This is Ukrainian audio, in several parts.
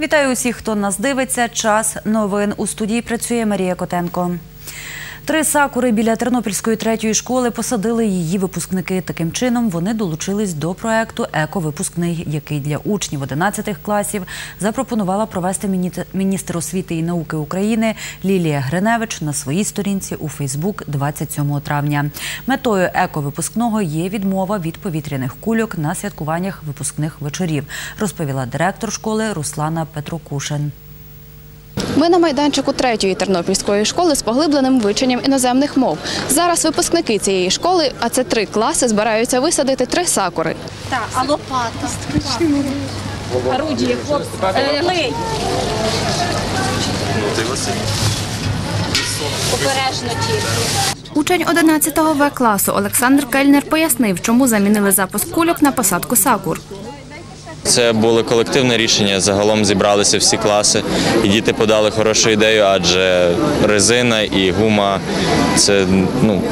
Вітаю усіх, хто нас дивиться. Час новин у студії працює Марія Котенко. Три сакури біля Тернопільської третьої школи посадили її випускники. Таким чином вони долучились до проекту Еко-випускний, який для учнів 11 класів запропонувала провести міністр освіти і науки України Лілія Гриневич на своїй сторінці у Фейсбук 27 травня. Метою еко-випускного є відмова від повітряних кульок на святкуваннях випускних вечорів, розповіла директор школи Руслана Петрокушин. Ми на майданчику третьої тернопільської школи з поглибленим вивченням іноземних мов. Зараз випускники цієї школи, а це три класи, збираються висадити три сакури. Так, а лопата. Орудіє, хлопці. Е, Лей. Обережно тільки. Учень 11-го В класу Олександр Кельнер пояснив, чому замінили запуск кульок на посадку сакур. Це було колективне рішення. Загалом зібралися всі класи, і діти подали хорошу ідею, адже резина і гума це ну,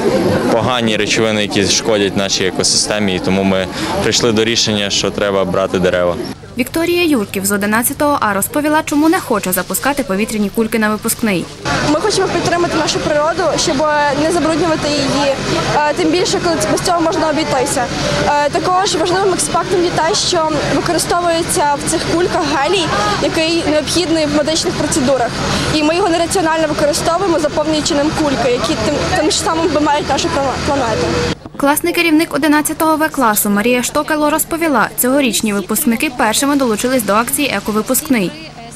погані речовини, які шкодять нашій екосистемі. І тому ми прийшли до рішення, що треба брати дерева. Вікторія Юрків з 11 А розповіла, чому не хоче запускати повітряні кульки на випускний. Ми хочемо підтримати нашу природу, щоб не забруднювати її. Е, Тим більше, коли без цього можна обійтися. Е, Також важливим аспектом є те, що використовується в цих кульках гелій, який необхідний в медичних процедурах. І ми його нераціонально використовуємо, заповнюючи ним кульки, які тим, тим ж самим вбивають нашу планету. Класний керівник 11 В класу Марія Штокело розповіла, цьогорічні випускники першими долучились до акції Еко-випускний.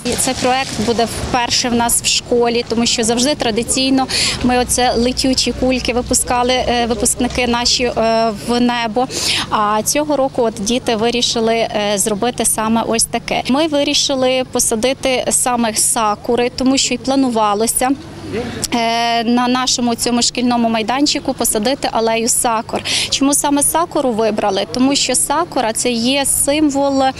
І Цей проект буде вперше в нас в школі, тому що завжди традиційно ми оце летючі кульки випускали е, випускники наші е, в небо. А цього року от діти вирішили е, зробити саме ось таке. Ми вирішили посадити саме сакури, тому що й планувалося. Е, На нашому цьому шкільному майданчику посадити алею сакур. Чому саме сакуру вибрали? Тому що сакура це є символ е,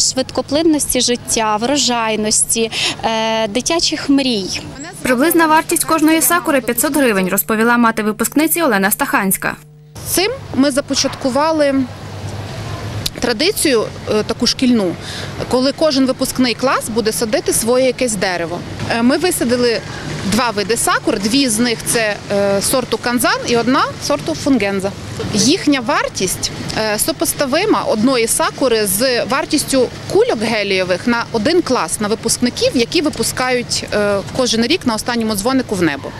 швидкоплинності життя, врожайності, е, дитячих мрій. Приблизна вартість кожної сакури 500 гривень, розповіла мати випускниці Олена Стаханська. Цим ми започаткували традицію е, таку шкільну, коли кожен випускний клас буде садити своє якесь дерево. Е, Ми висадили два види сакур, дві з них це е, сорту канзан і одна сорту фунгенза. Їхня вартість сопоставима одної сакури з вартістю кульок гелієвих на один клас на випускників, які випускають кожен рік на останньому дзвонику в небо.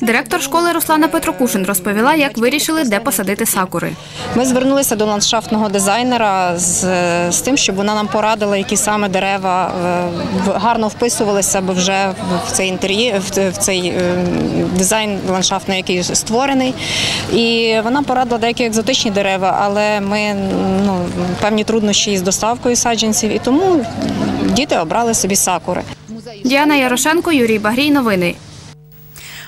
Директор школи Руслана Петрокушин розповіла, як вирішили, де посадити сакури. Ми звернулися до ландшафтного дизайнера з, з тим, щоб вона нам порадила, які саме дерева е, гарно вписувалися б вже в цей інтер'єр, в, в цей е, дизайн ландшафтний, який створений. І вона порадила деякі екзотичні дерева, але ми ну, певні труднощі із доставкою саджанців, і тому діти обрали собі сакури. Діана Ярошенко, Юрій Багрій. Новини.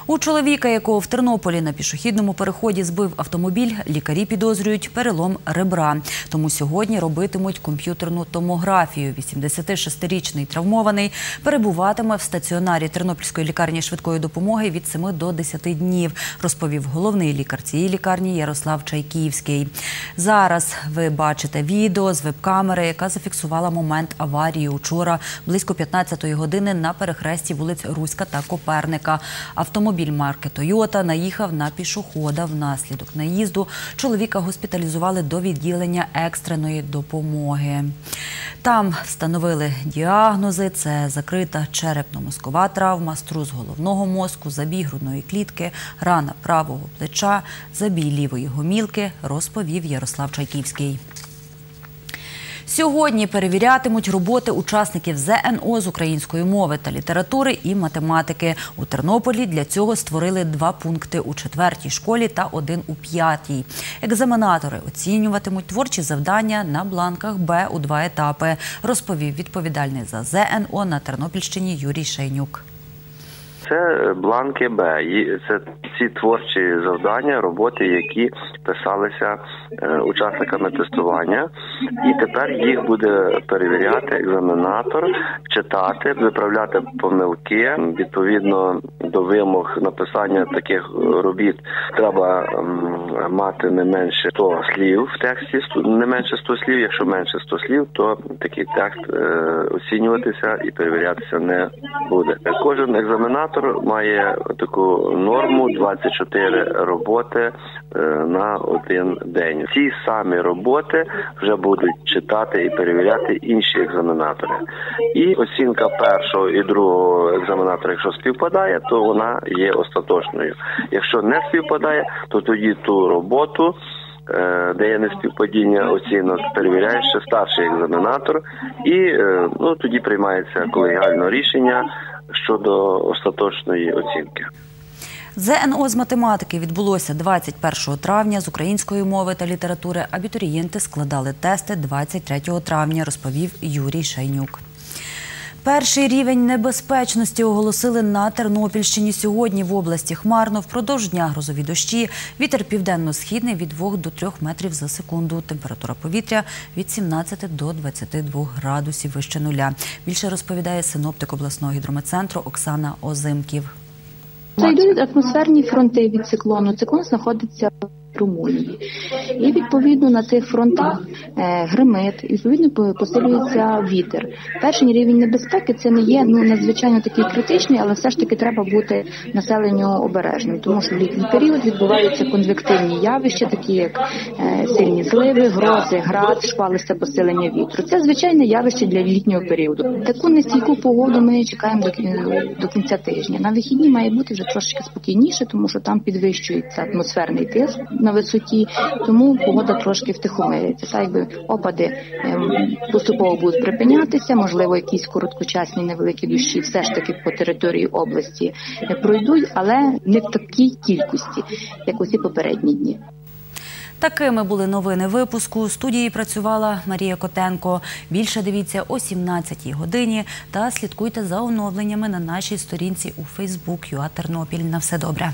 У чоловіка, якого в Тернополі на пішохідному переході збив автомобіль, лікарі підозрюють перелом ребра. Тому сьогодні робитимуть комп'ютерну томографію. 86-річний травмований перебуватиме в стаціонарі Тернопільської лікарні швидкої допомоги від 7 до 10 днів, розповів головний лікар цієї лікарні Ярослав Чайківський. Зараз ви бачите відео з веб-камери, яка зафіксувала момент аварії учора близько 15-ї години на перехресті вулиць Руська та Коперника. Автомобіль марки Тойота наїхав на пішохода. Внаслідок наїзду чоловіка госпіталізували до відділення екстреної допомоги. Там встановили діагнози: це закрита черепно-мозкова травма, струс головного мозку, забій грудної клітки, рана правого плеча, забій лівої гомілки, розповів Ярослав Чайківський. Сьогодні перевірятимуть роботи учасників ЗНО з української мови та літератури і математики. У Тернополі для цього створили два пункти у четвертій школі та один у п'ятій. Екзаменатори оцінюватимуть творчі завдання на бланках Б у два етапи, розповів відповідальний за ЗНО на Тернопільщині Юрій Шейнюк. Це е, бланки Б. Це ці творчі завдання, роботи, які писалися е, учасниками тестування, і тепер їх буде перевіряти екзаменатор, читати, виправляти помилки. Відповідно до вимог написання таких робіт треба мати не менше 100 слів в тексті, не менше 100 слів. Якщо менше 100 слів, то такий текст е, оцінюватися і перевірятися не буде. Кожен екзаменатор має таку норму 24 роботи е, на один день. Ці самі роботи вже будуть читати і перевіряти інші екзаменатори. І оцінка першого і другого екзаменатора, якщо співпадає, то вона є остаточною. Якщо не співпадає, то тоді ту роботу. е, Де є неспівпадіння оцінок, перевіряє ще старший екзаменатор, і е, ну тоді приймається колегіально рішення щодо остаточної оцінки. ЗНО з математики відбулося 21 травня. З української мови та літератури абітурієнти складали тести 23 травня, розповів Юрій Шайнюк. Перший рівень небезпечності оголосили на Тернопільщині сьогодні в області хмарно. Впродовж дня грозові дощі. Вітер південно-східний від 2 до 3 метрів за секунду. Температура повітря від 17 до 22 градусів вище нуля. Більше розповідає синоптик обласного гідрометцентру Оксана Озимків. Це йдуть атмосферні фронти від циклону. Циклон знаходиться Румунії. І відповідно на цих фронтах е, гримить, і відповідно посилюється вітер. Перший рівень небезпеки це не є ну надзвичайно такий критичний, але все ж таки треба бути населенню обережним, тому що в літній період відбуваються конвективні явища, такі як е, сильні зливи, грози, град, шквалисте посилення вітру. Це звичайне явище для літнього періоду. Таку нестійку погоду ми чекаємо до, до кінця тижня. На вихідні має бути вже трошки спокійніше, тому що там підвищується атмосферний тиск на висоті, тому погода трошки втихомириться. Це якби опади ем, поступово будуть припинятися, можливо, якісь короткочасні невеликі дощі все ж таки по території області е, пройдуть, але не в такій кількості, як усі попередні дні. Такими були новини випуску. У студії працювала Марія Котенко. Більше дивіться о 17-й годині та слідкуйте за оновленнями на нашій сторінці у Фейсбук ЮА Тернопіль. На все добре.